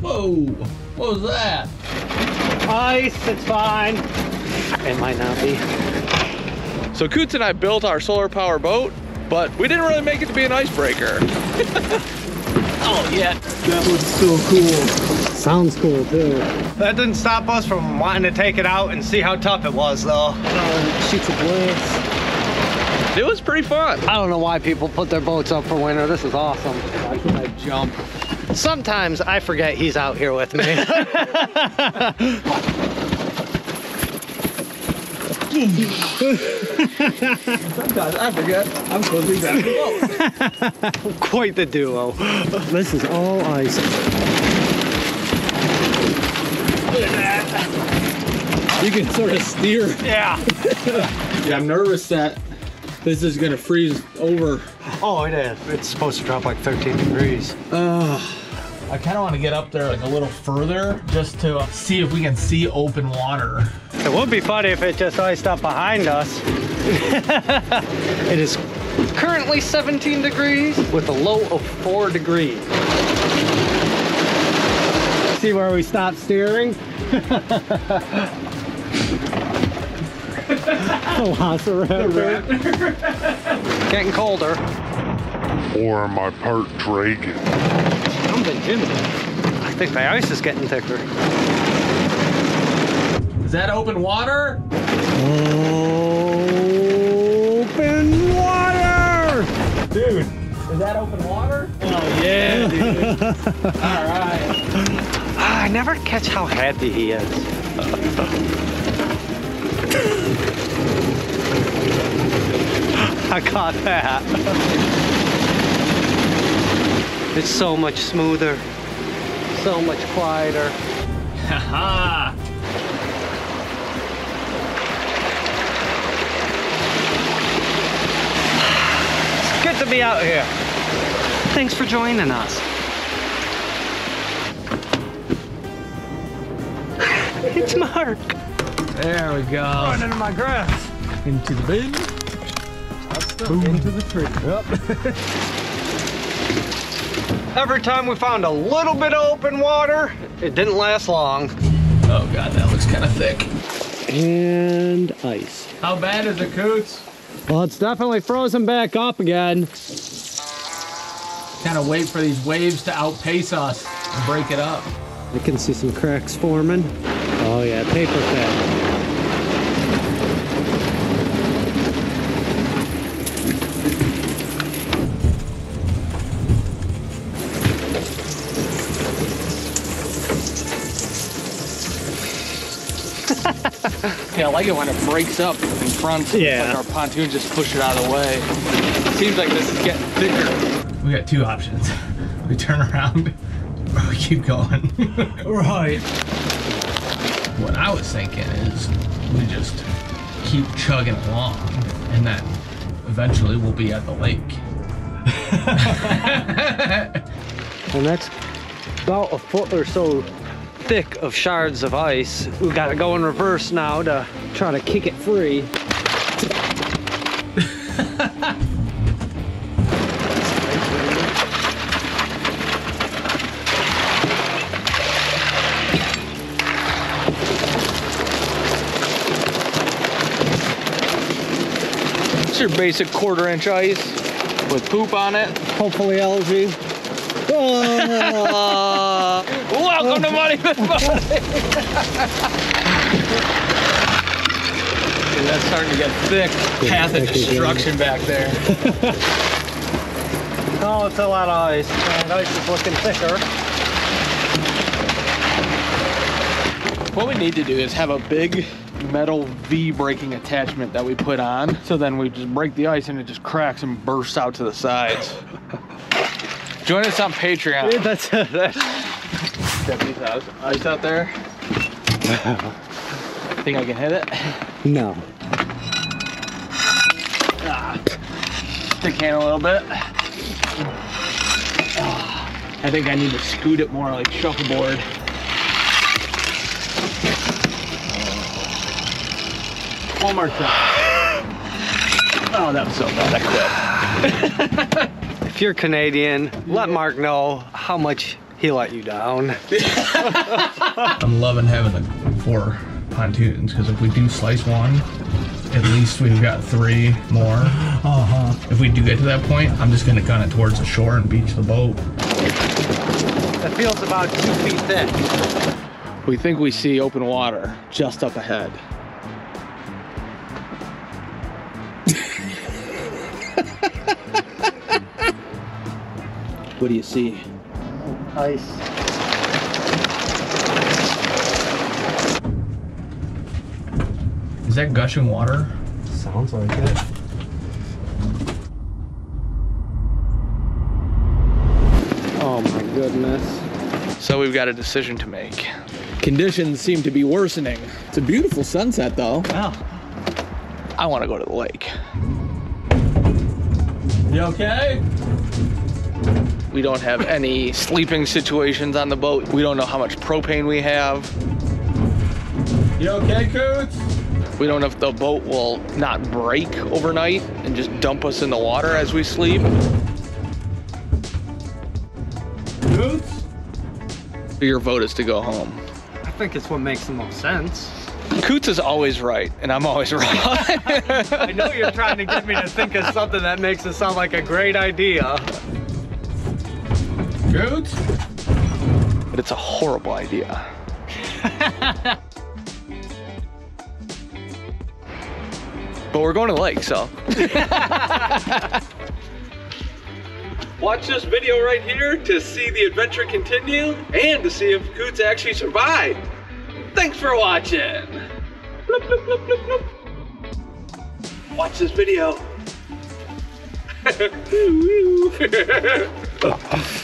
Whoa, what was that? Ice, it's fine. It might not be. So Coots and I built our solar power boat, but we didn't really make it to be an icebreaker. Oh, yeah. That was so cool. Sounds cool too. That didn't stop us from wanting to take it out and see how tough it was, though. Oh, sheets of glass. It was pretty fun. I don't know why people put their boats up for winter. This is awesome. Why should I jump? Sometimes I forget he's out here with me. Sometimes I forget I'm supposed to be back the boat. Quite the duo. This is all ice. You can sort of steer. Yeah. Yeah, I'm nervous that this is gonna freeze over. Oh, it is. It's supposed to drop like 13 degrees. I kind of want to get up there like a little further just to see if we can see open water. It would be funny if it just iced up behind us. it is currently 17 degrees with a low of 4 degrees. See where we stopped steering? Velociraptor. Getting colder. Or am I part dragon? Jumping Jimmy. I think the ice is getting thicker. Is that open water? Open water! Dude, is that open water? Oh, yeah, dude. All right. Ah, I never catch how happy he is. I caught that. It's so much smoother, so much quieter. Haha. It's good to be out here. Thanks for joining us. It's Mark. There we go. Running into my grass. Into the bin. Boom. Into the tree. Every time we found a little bit of open water, it didn't last long. Oh god, that looks kind of thick. And ice. How bad is it, Coots? Well, it's definitely frozen back up again. Kind of wait for these waves to outpace us and break it up. I can see some cracks forming. Oh yeah, paper thin. Yeah, I like it when it breaks up in front. Yeah. Like our pontoon just push it out of the way. Seems like this is getting thicker. We got two options. We turn around or we keep going. Right. what I was thinking is we just keep chugging along and then eventually we'll be at the lake. And that's about a foot or so thick of shards of ice. We gotta go in reverse now to try to kick it free. It's your basic quarter inch ice with poop on it. Hopefully algae. Oh, Welcome to Money Pit Dude, that's starting to get thick. Path of destruction back there. oh, it's a lot of ice. And ice is looking thicker. What we need to do is have a big metal V braking attachment that we put on. So then we just break the ice and it just cracks and bursts out to the sides. Join us on Patreon. That's, that's Deputy's house. Ice out there. Think I can hit it? no. Stick hand a little bit. I think I need to scoot it more like shuffleboard. One more time. Oh, that was so bad. I quit. If you're Canadian, let Mark know how much he let you down. I'm loving having the four pontoons because if we do slice one, at least we've got three more. Uh-huh. If we do get to that point, I'm just gonna gun it towards the shore and beach the boat. It feels about two feet thick. We think we see open water just up ahead. What do you see? Ice. Is that gushing water? Sounds like it. Oh my goodness. So we've got a decision to make. Conditions seem to be worsening. It's a beautiful sunset though. Well, I want to go to the lake. You okay? We don't have any sleeping situations on the boat. We don't know how much propane we have. You okay, Coots? We don't know if the boat will not break overnight and just dump us in the water as we sleep. Coots? Your vote is to go home. I think it's what makes the most sense. Coots is always right, and I'm always wrong. I know you're trying to get me to think of something that makes it sound like a great idea. Coots? but it's a horrible idea. but we're going to the lake, so. Watch this video right here to see the adventure continue and to see if Coots actually survived. Thanks for watching. Bloop, bloop, bloop. Watch this video.